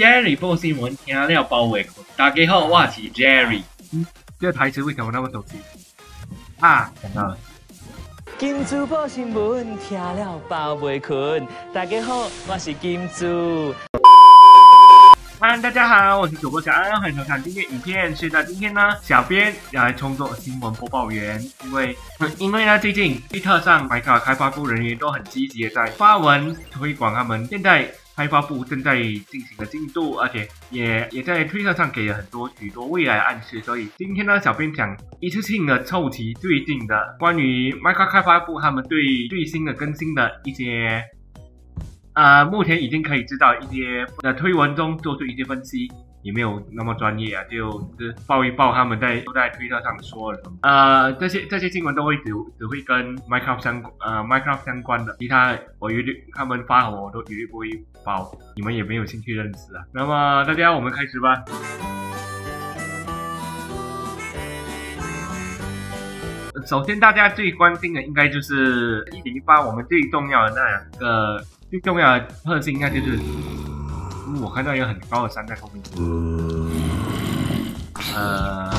Jerry 播新闻听了包围困。大家好，我是 Jerry。这个台词为什么那么熟悉？啊，想到了。金珠报新闻听了包袂困。大家好，我是金珠。嗨，大家好，我是主播小安，欢迎收看今天影片。是在今天呢，小编要来充作新闻播报员，因为 因为呢，最近推特上麦卡开发部人员都很积极的在发文推广他们现在开发部正在进行的进度，而且也也在推特上给了很多许多未来暗示。所以今天呢，小编想一次性的凑齐最近的关于麦卡开发部他们对最新的更新的一些。呃，目前已经可以知道一些的推文中做出一些分析，也没有那么专业啊，就是报一报他们在都在推特上说了什么。呃，这些这些新闻都会只只会跟 Minecraft 相呃 Minecraft 相关的，其他我一律他们发我都一律不会报，你们也没有兴趣认识啊。那么大家我们开始吧。首先大家最关心的应该就是一点一八，我们最重要的那两个。最重要的特性应该就是，我看到有很高的山在后面。呃，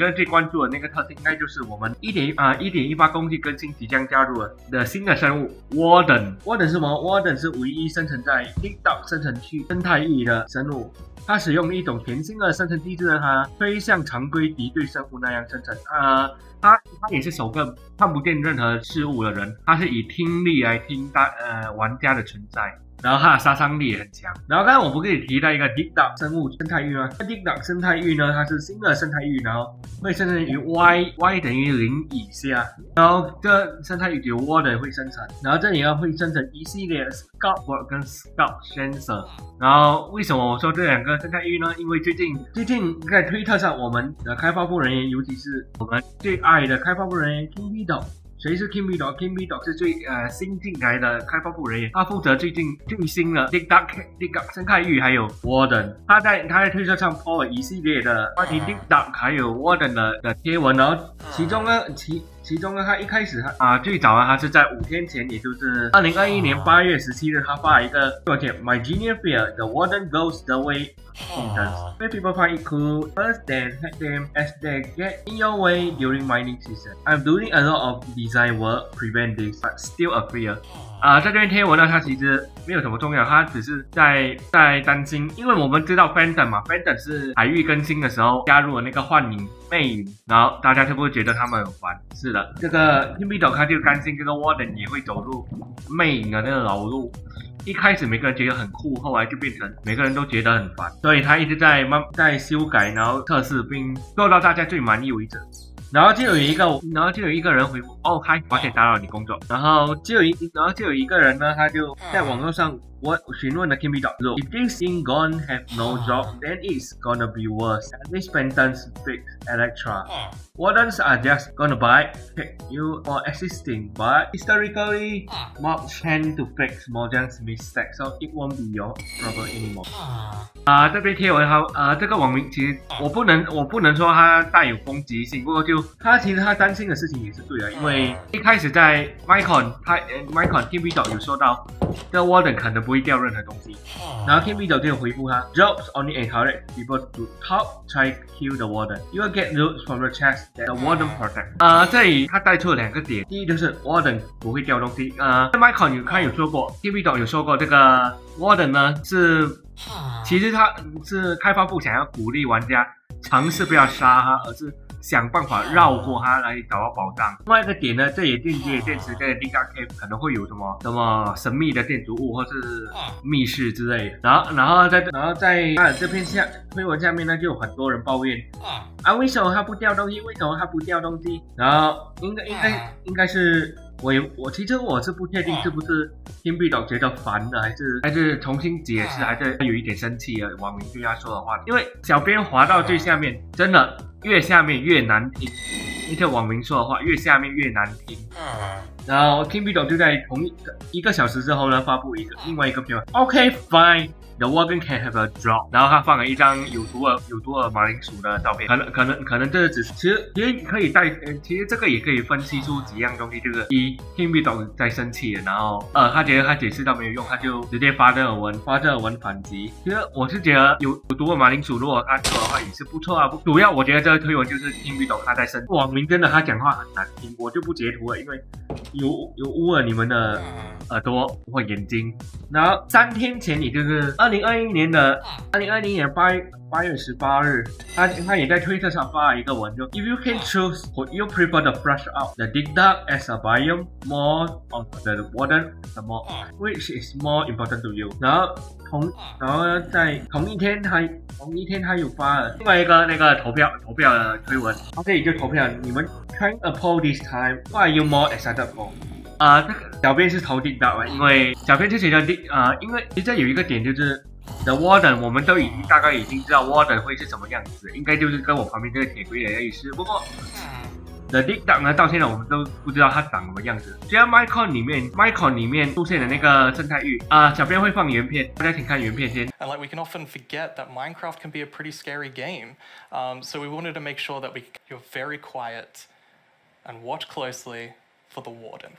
个人最关注的那个特性应该就是我们一点啊一点一八公斤更新即将加入的新的生物 Warden。Warden 是什么？Warden 是唯一生成在 TikTok 生成区生态域的生物。它使用一种全新的生成机制，让它非像常规敌对生物那样生成。呃，它它也是首个看不见任何事物的人，它是以听力来听大呃玩家的存在。然后它的杀伤力也很强。然后刚才我不跟你提到一个 Deep Dark 生物生态域吗那？Deep Dark 生态域呢，它是新的生态域，然后会生成于 y y 等于零以下。然后这生态域只有 Water 会生成。然后这里呢会生成一系列 scoutwork 跟 Scout Sensor。然后为什么我说这两个生态域呢？因为最近最近在推特上，我们的开发部人员，尤其是我们最爱的开发部人员 Kimido。谁是 Dog 是最呃新进来的开发部人员，他负责最近最新的 Dig Duck Dig Duck 生态域还有 Warden。他在他在推特上 po 了一系列的关于 Dig Duck 还有 Warden 的的贴文，然后其中呢其其中呢他一开始他啊最早呢他是在五天前，也就是二零二一年八月十七日，他发了一个作品 My Junior Fear the Warden goes the way Instance. Many people find it cool first then hack them as they get in your way during mining season. I'm doing a lot of design work prevent this, but still a fear. 啊，在这篇贴文呢，它其实没有什么重要，它只是在在担心，因为我们知道 Phantom 嘛，Phantom 是海域更新的时候加入了那个幻影魅影，然后大家就不会觉得他们很烦。是的，这个 t i m b i 他就担心这个 Warden 也会走入魅影的那个老路。一开始每个人觉得很酷，后来就变成每个人都觉得很烦，所以他一直在慢在修改，然后测试，并做到大家最满意为止。然后就有一个，然后就有一个人回复：“哦，嗨，抱歉打扰你工作。”然后就有一，然后就有一个人呢，他就在网络上。What Shinwan can be done? So if this thing gone have no job, then it's gonna be worse. At least Pentons fix Electra. Wardens are just gonna buy pick you or existing, but historically mobs tend to fix Mojang's mistakes, so it won't be your problem anymore. 啊，这篇贴文他呃，这个网民其实我不能我不能说他带有攻击性，不过就他其实他担心的事情也是对的，因为一开始在 Micron 他 Micron Team B 有说到，这 Warden 可能不 会掉任何东西，然后 B 就有回复他，Jobs only encourage people to top try kill the Warden. You will get loot from the chest that the Warden protect. 呃，这里他带出了两个点，第一就是 Warden 不会掉东西，呃，Michael 有看有说过 B 有说过这个 Warden 呢是。其实他是开发部想要鼓励玩家尝试不要杀他，而是想办法绕过它来找到宝藏。另外一个点呢，这也间接电池跟 D 加 K 可能会有什么什么神秘的建筑物或是密室之类的。然后，然后在然后在啊这篇下推文下面呢，就有很多人抱怨啊，为什么它不掉东西？为什么它不掉东西？然后应该应该应该是。我我其实我是不确定是不是听不懂觉得烦的，还是还是重新解释，还是有一点生气了。网民对他说的话，因为小编滑到最下面，真的越下面越难听。那些网民说的话，越下面越难听。然后听不懂就在同一个一个小时之后呢，发布一个另外一个评论。OK fine。The warden can have a drop，然后他放了一张有毒的有毒的马铃薯的照片，可能可能可能这个只是其实其实可以带，呃其实这个也可以分析出几样东西，就是一听不懂在生气了，然后呃他觉得他解释到没有用，他就直接发这个文发这个文反击。其实我是觉得有有毒的马铃薯，如果他做的话也是不错啊。不主要我觉得这个推文就是听不懂他在生，网民真的他讲话很难听，我就不截图了，因为有有污了你们的耳朵或眼睛。然后三天前，你就是二零二一年的二零二零年八月八月十八日，他他也在推特上发了一个文，章 If you can choose, would you prefer the flush out the dig duck as a biome more of the warden 什么？Which is more important to you？然后同然后，在同一天他同一天他又发了另外一个那个投票投票的推文，他这里就投票，你们 trying a poll this time, what are you more excited for？啊，这个小编是头顶到了，因为小编之前的定啊，因为其实有一个点就是 The Warden，我们都已经大概已经知道 Warden 会是什么样子，应该就是跟我旁边这个铁龟的意思。不过 The Dig Duck 呢，到现在我们都不知道它长什么样子。虽然 Micron 里面 Micron 里面出现的那个生态玉啊，小编会放原片，大家请看原片先。And like we can often forget that Minecraft can be a pretty scary game. Um, so we wanted to make sure that we you're very quiet and watch closely for the warden.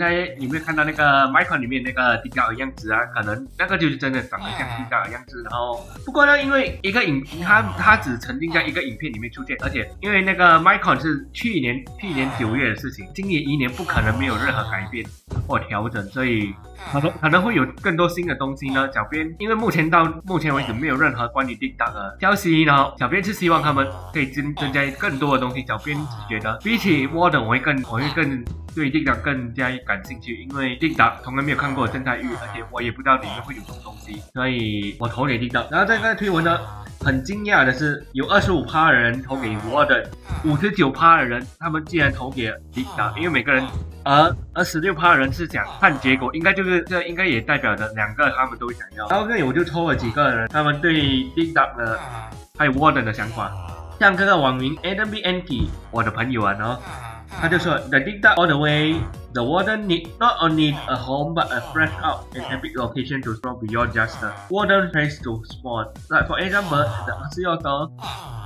应该有没有看到那个 Michael 里面那个迪迦的样子啊？可能那个就是真的长得像迪迦的样子。然后不过呢，因为一个影，他他只沉浸在一个影片里面出现，而且因为那个 Michael 是去年去年九月的事情，今年一年不可能没有任何改变或调整，所以可能可能会有更多新的东西呢。小编因为目前到目前为止没有任何关于 g d 的消息，然后小编是希望他们可以增增加更多的东西。小编只觉得比起 Warden，我会更我会更对 g d 更加感兴趣，因为 g d 从来没有看过生态玉，而且我也不知道里面会有什么东西，所以我投给 g d 然后这个推文呢，很惊讶的是，有二十五趴的人投给 Warden，五十九趴的人他们竟然投给 g d 因为每个人。而而十六趴的人是想看结果，应该就是这应该也代表着两个他们都想要。然后这里我就抽了几个人，他们对 g d 的还有 Warden 的想法。像这个网名 Adam B Anki，我的朋友啊，然后他就说，The dig up all the way, the warden need not only a home but a fresh out and epic location to explore beyond just the warden place to spawn. Like for example, the Oceloto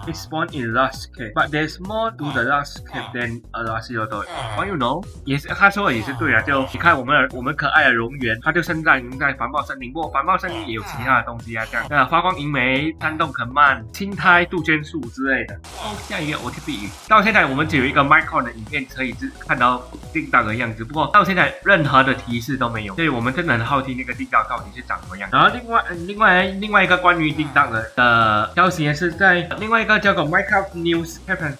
is spawned in Last Cave, but there's more to the Last Cave than a Oceloto. Why you know？也是他说的也是对啊，就你看我们的我们可爱的蝾螈，它就生长在繁茂森林，不过繁茂森林也有其他的东西啊，像那发光银莓、山洞藤蔓、青苔杜鹃树之类的。哦，下一个我去避雨。到现在我们只有一个 Micron 的影片可以只看到 g d 的样样子。不过到现在任何的提示都没有，所以我们真的很好奇那个地道到底是长什么样。然后另外另外另外一个关于地道的的消息呢，是在另外一个叫做 Minecraft News Captain。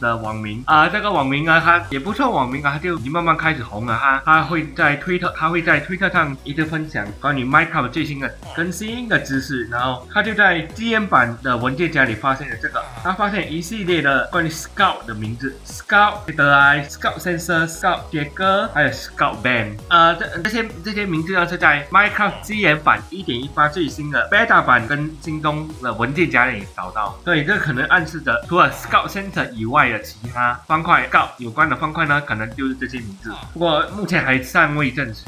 的网名啊，这个网名啊，他也不算网名啊，他就已经慢慢开始红了。哈他会在推特，他会在推特上一直分享关于 Minecraft 最新的更新的知识。然后他就在 GM 版的文件夹里发现了这个，他发现一系列的关于 Scout 的名字，Scout AI、Scout Sensor、Scout 杰哥，还有 Scout Band。呃，这这些这些名字呢是在 Minecraft 基岩版一点一八最新的 Beta 版跟京东的文件夹里找到。对这可能暗示着，除了 Scout Center 以外的其他方块告有关的方块呢，可能就是这些名字，不过目前还尚未证实。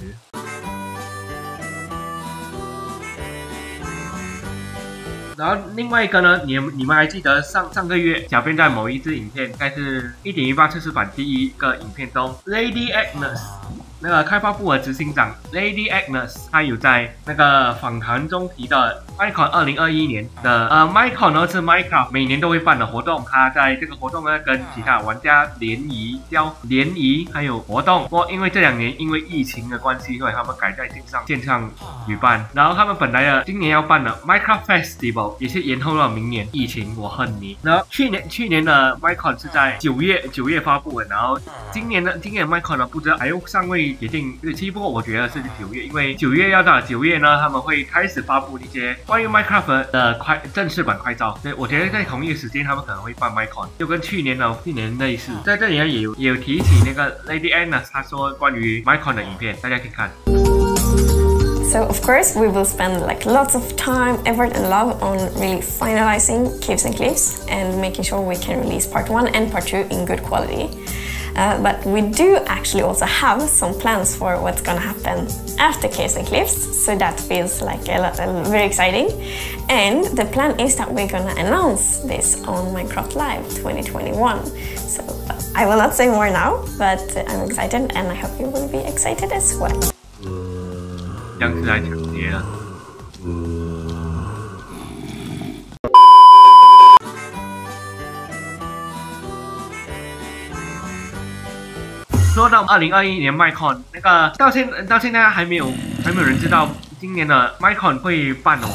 然后另外一个呢，你你们还记得上上个月小编在某一支影片，该是一点一八测试版第一个影片中，Lady Agnes。那个开发部的执行长 Lady Agnes，他有在那个访谈中提到，Minecraft 二零二一年的呃，Minecraft 呢是 Minecraft 每年都会办的活动，他在这个活动呢跟其他玩家联谊、交联谊还有活动。不过因为这两年因为疫情的关系，所以他们改在线上线上举办。然后他们本来的今年要办的 Minecraft Festival 也是延后到明年。疫情我恨你。然后去年去年的 Minecraft 是在九月九月发布的，然后今年的今年 Minecraft 呢不知道还有尚未。决定日期，不过我觉得是九月，因为九月要到九月呢，他们会开始发布一些关于 Minecraft 的快正式版快照。对，我觉得在同一个时间，他们可能会放 Minecraft，就跟去年的去年类似。在这里呢，也有也有提起那个 Lady Anna，她说关于 Minecraft 的影片，大家可以看。So of course we will spend like lots of time, effort and love on really finalizing Caves and Cliffs and making sure we can release part one and part two in good quality. Uh, but we do actually also have some plans for what's gonna happen after Caves and Cliffs, so that feels like a, a, very exciting. And the plan is that we're gonna announce this on Minecraft Live 2021. So I will not say more now, but I'm excited and I hope you will be excited as well. 说到二零二一年 Micron 那个，到现到现在还没有还没有人知道今年的 Micron 会办什么，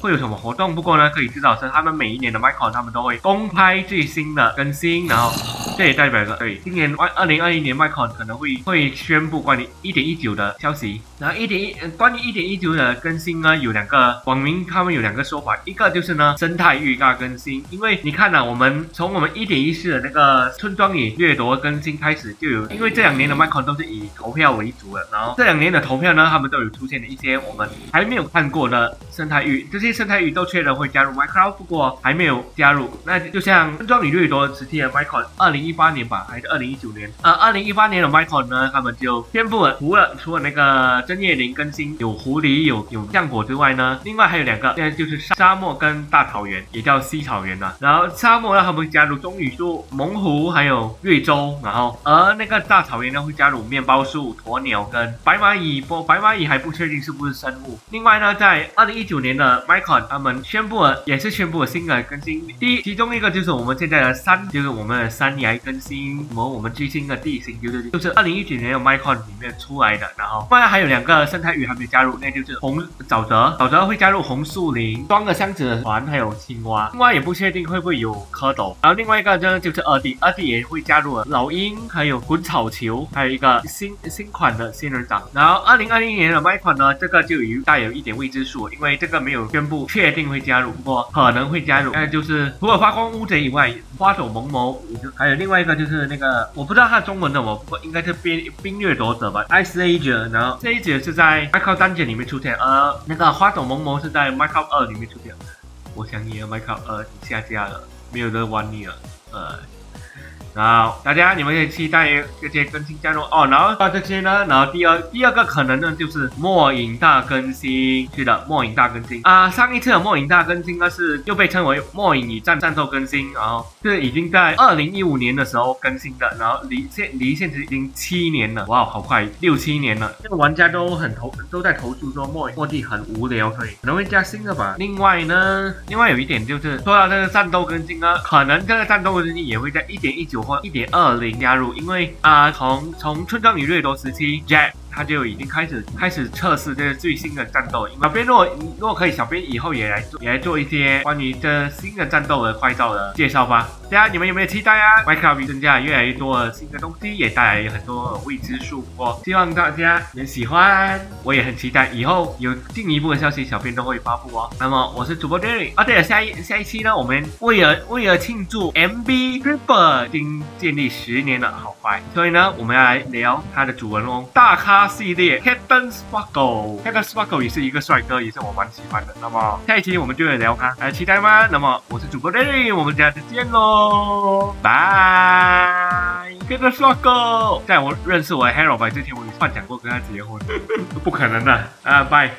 会有什么活动。不过呢，可以知道是他们每一年的 Micron 他们都会公开最新的更新，然后。这也代表着，对，今年二二零二一年，Micron 可能会会宣布关于一点一九的消息。然后一点一，关于一点一九的更新呢，有两个网民他们有两个说法，一个就是呢，生态预告更新，因为你看呢，我们从我们一点一四的那个村庄里掠夺更新开始就有，因为这两年的 Micron 都是以投票为主的，然后这两年的投票呢，他们都有出现了一些我们还没有看过的生态域，这些生态域都确认会加入 Minecraft，不过还没有加入。那就像村庄里掠夺时期的 Micron，二零一八年吧。还是二零一九年，呃，二零一八年的 Michael 呢，他们就宣布了，除了除了那个针叶林更新有狐狸有有浆果之外呢，另外还有两个，现在就是沙漠跟大草原，也叫西草原了。然后沙漠呢，他们会加入棕榈树、猛虎还有绿洲，然后而那个大草原呢，会加入面包树、鸵鸟跟白蚂蚁。不，白蚂蚁还不确定是不是生物。另外呢，在二零一九年的 Michael 他们宣布了，也是宣布了新的更新。第一，其中一个就是我们现在的山，就是我们的山崖来更新。什么？我们最新的地形就是就是二零一九年的 Minecraft 里面出来的，然后另外还有两个生态鱼还没加入，那就是红沼泽，沼泽会加入红树林，装个箱子船，还有青蛙。另外也不确定会不会有蝌蚪。然后另外一个呢就是二 D，二 D 也会加入老鹰，还有滚草球，还有一个新新款的仙人掌。然后二零二零年的 Minecraft 呢，这个就有带有一点未知数，因为这个没有宣布确定会加入，不过可能会加入。那就是除了发光乌贼以外，花手萌萌，还有另外一个就是那个。我不知道它中文的，我不应该是冰冰掠夺者吧？Ice Age，然后这一节是在 Minecraft 单节里面出现，而那个花朵萌萌是在 Minecraft 二里面出现。我想你了，Minecraft 二下架了，没有人玩你了，呃。然后大家你们也期待这些更新加入哦。然后到这些呢，然后第二第二个可能呢就是末影大更新，是的，末影大更新啊。上一次的末影大更新呢是又被称为末影与战战斗更新，然后是已经在二零一五年的时候更新的，然后离现离现实已经七年了，哇，好快，六七年了。这个玩家都很投都在投诉说末影末地很无聊，所以可能会加新的吧。另外呢，另外有一点就是说到这个战斗更新呢，可能这个战斗更新也会在一点一九。或一点二零加入，因为啊，从从村庄与掠夺时期，Jack。他就已经开始开始测试这个最新的战斗。小编如果如果可以，小编以后也来做也来做一些关于这新的战斗的快照的介绍吧。大家你们有没有期待啊？Minecraft 增加越来越多的新的东西，也带来很多未知数。我希望大家能喜欢，我也很期待以后有进一步的消息，小编都会发布哦。那么我是主播 Jerry 啊，对了，下一下一期呢，我们为了为了庆祝 MB Ripper 经建立十年的，好快，所以呢，我们要来聊它的主人翁大咖。系列 Captain Sparkle，Captain Sparkle 也是一个帅哥，也是我蛮喜欢的。那么下一期我们就来聊他，还期待吗？那么我是主播 Larry，我们下次见喽，拜。Captain Sparkle，在我认识我的 Hero 之前，我有幻想过跟他结婚，不可能的啊，拜。